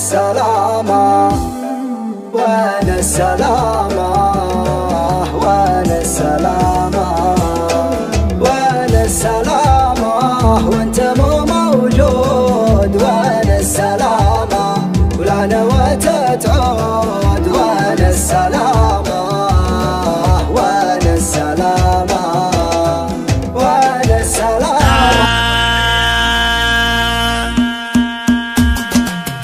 السلامة وأنا السلامة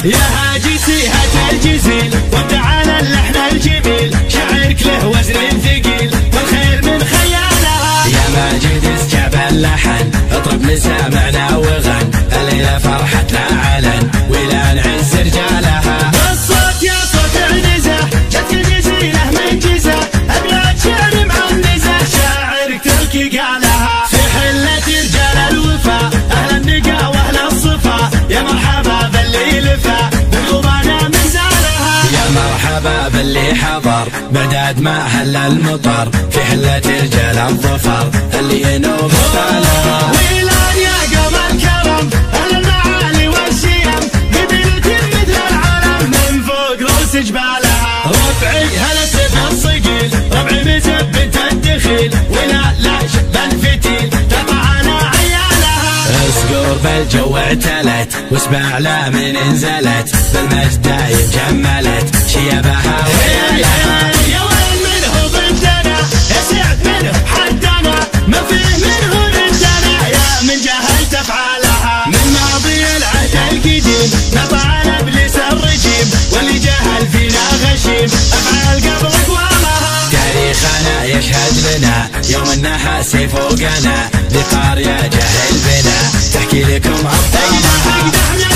يا هاجسي هات الجزيل وتعالى اللحن الجميل. شعرك له وزن ثقيل والخير من خيالها يا ماجد اسجاب اللحن اطرب لسامعنا وغن. الليلة فرحتنا علن ولا نعز رجالها. الصوت يا صوت عنزة جت الجزيلة من أبيات شعر معنزة شاعرك تلقي قالها. في حلة رجال الوفا حضر بعداد ما هل المطر. في حلة رجال الظفر. اللي ينوب طالها ويلان يا الكرم. المعالي والشيم. مثل من فوق رؤوس جبالها ربعي الصقيل ربعي مثبت الدخيل. ولا لا شب الفتيل بالجو اعتلت واسمع لا من انزلت بالمجد دايم جملت شيبها يا من جهلت افعالها من ماضي العهد القديم نطع النحاس فوقنا لقارية جهل بنا. تحكي لكم اقدح